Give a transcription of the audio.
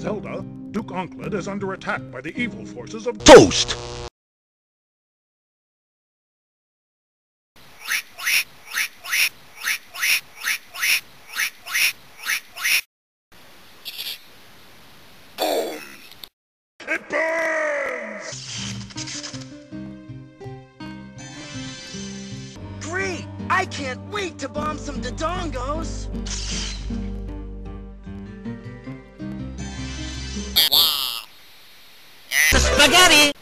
Zelda, Duke Onkled is under attack by the evil forces of Toast! Boom! It burns! Great! I can't wait to bomb some Dodongos! pelajari.